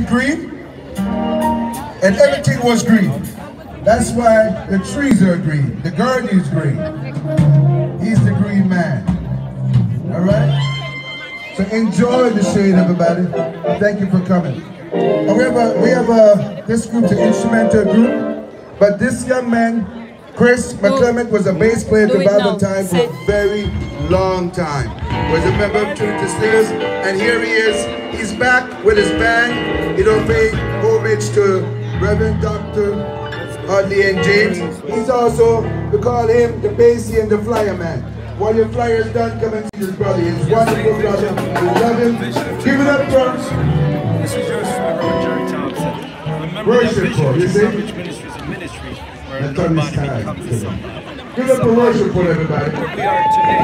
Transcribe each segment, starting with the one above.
painted green, and everything was green. That's why the trees are green, the garden is green. He's the green man. All right? So enjoy the shade, everybody. Thank you for coming. And we have a, we have a, this group's an instrumental group, but this young man, Chris McClement, was a bass player to Bible Time for a very long time. Was a member of Trinity Slingers, and here he is. He's back with his band. You know, paying homage to Reverend Dr. Audley and James. He's also, we call him the bassy and the flyer man. While your flyer's done, come and see this brother. He's wonderful brother. We love him. Give it up for This is yours from Reverend Gerry Thompson. Worship for, you see? Summit Ministries a ministry where That's on this nobody time. becomes a somebody. Give up a worship for everybody. We are today.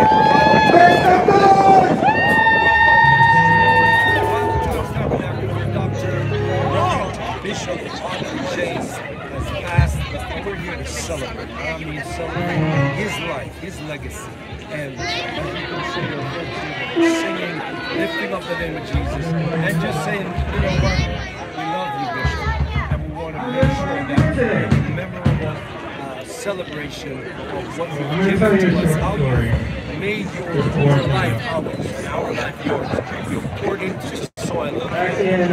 Make some noise! Bishop Arthur James has passed, and we're here to celebrate. I mean, celebrate his life, his legacy, and as you can see, your friends singing, lifting up the name of Jesus, and just saying, you know celebration of what you've given to us, how you made your, your life ours, and our life yours. You've poured into the soil of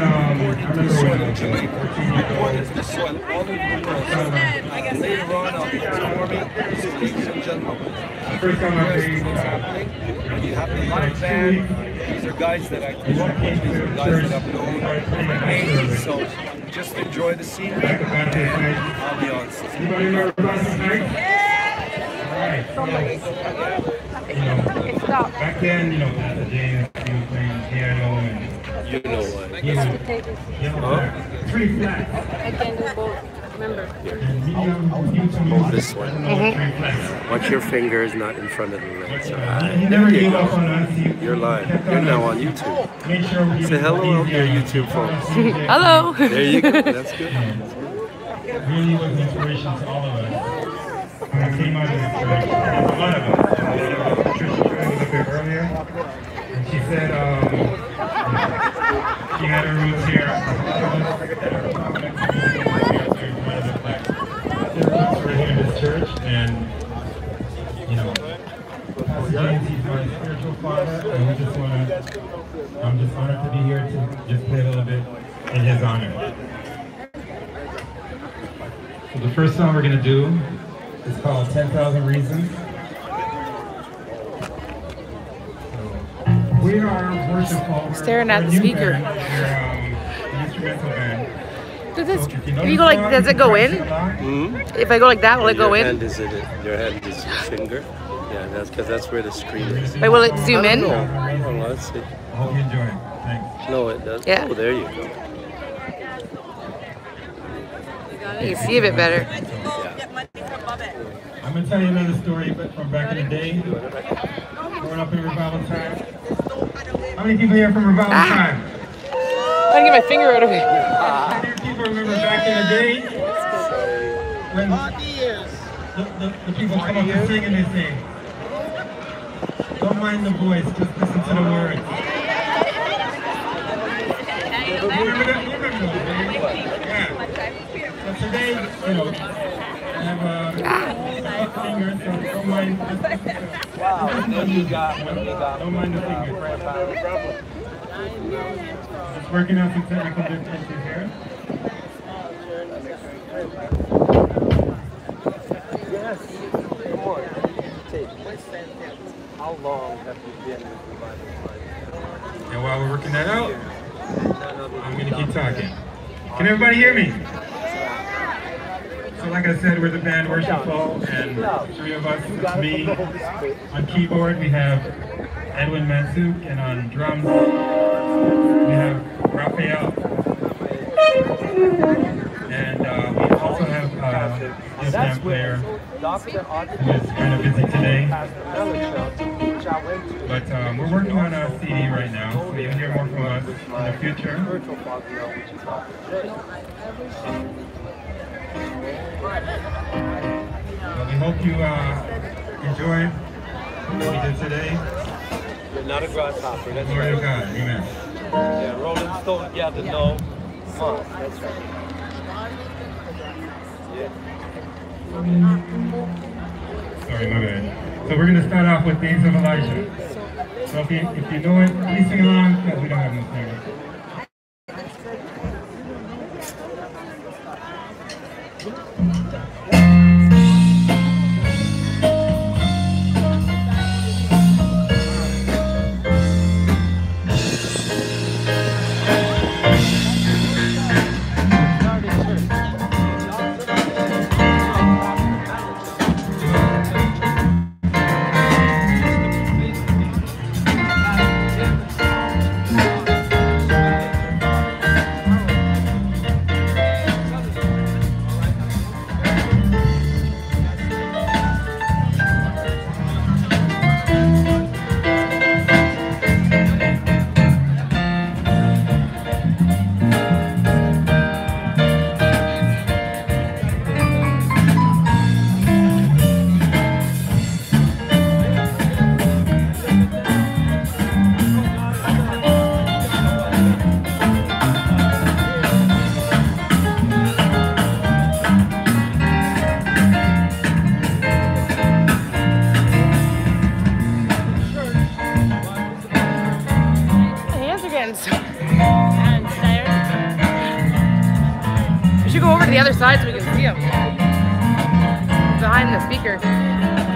um, poured into the remember soil when of Jamaica, you poured into the soil all over the world. So later on, I'll be performing. Ladies and gentlemen, I Where's played, what's uh, happening? You have the live band. These are guys that I grew up with. These are guys that I've known. So just enjoy the scenery and ambiance. Anybody remember Blossom Night? Alright, so, you know, back then, you know, Pastor James, he was playing piano and You know what? he was yellow back. Three flats. I can do both. Remember. And medium, you to move This one. Three flats. Watch your fingers not in front of the lights. All He right. never There you gave up go. on us. He- You're live. You're now on YouTube. Made sure we Say hello out there, YouTube folks. Hello. There you go. That's good. really was an inspiration to all of us. When I came out of this church, a lot of us. Uh, Patricia joined us a bit earlier, and she said um, she had her roots here. Her roots here in this church, and you know, Pastor James, he's my spiritual father, and we just want to. I'm just honored to be here to just play a little bit in his honor. So the first song we're gonna do is called 10,000 Reasons. So, we are worshipful. Staring at the speaker. band. Um, instrumental band. Does this, if if you go like, does it go in? sing along. If I go like that, will it go in? hand is it. Your hand is your finger. Yeah, that's because that's where the screen is. Wait, will it zoom in? No, hold on, let's see. I hope you enjoy it. Thanks. No, it does. Yeah. Oh, there you go. You can see a bit better. I'm gonna tell you another story but from back in the day. Growing up in revival time. How many people here from revival Ah. time? I'm gonna get my finger out of it. Remember back in the day when the, the, the people come up and sing and they say, don't mind the voice, just listen to the words. You remember that? You remember those? Yeah. So today, you know, I have a uh, finger, so don't mind. Just listen to Wow, what you got, what you got. Don't mind the finger. Just working out some technical difficulties here. How long have you been with And while we're working that out, I'm gonna keep talking. Can everybody hear me? So like I said, we're the band Worshipful, and three of us, it's me. On keyboard, we have Edwin Mansuk, and on drums, we have Raphael. And uh, we also have this band player who is kind of busy today. But um, we're working on a CD right now, so you'll hear more from us in the future. But we hope you uh, enjoyed what we did today. You're not a grasshopper. That's Glory right. to God. Amen. Yeah, Rolling Stone, yeah, to know. That's right. Sorry, my bad. So we're going to start off with Days of Elijah. So if you, if you know it, please sing along because we don't have no should go over to the other side so we can see them. Behind the speaker.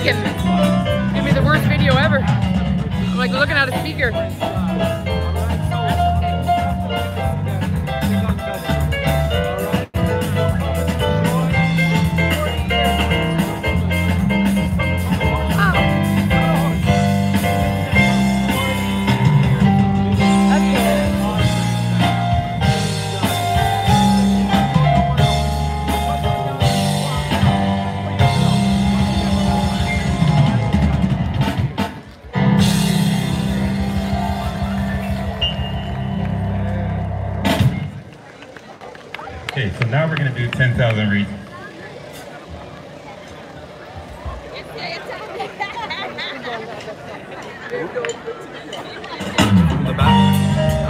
Like shaking. Give me the worst video ever. I'm like looking at a speaker. 10,000 reasons. The.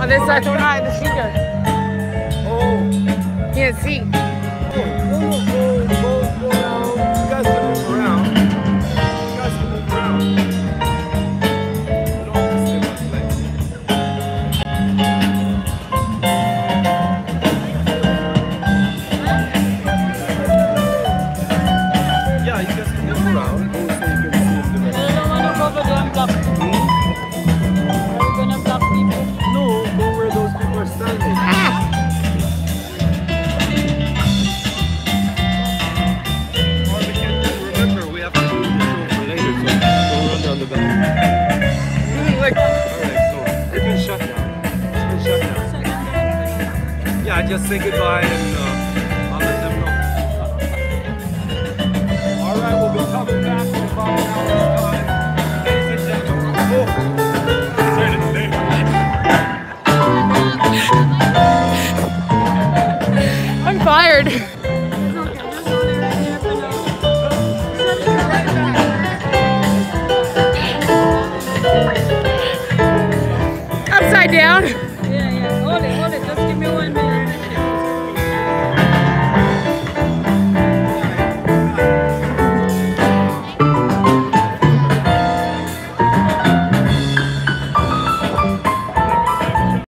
On this side, behind the speaker. Oh, Can't see. go, go, go, Say goodbye and uh,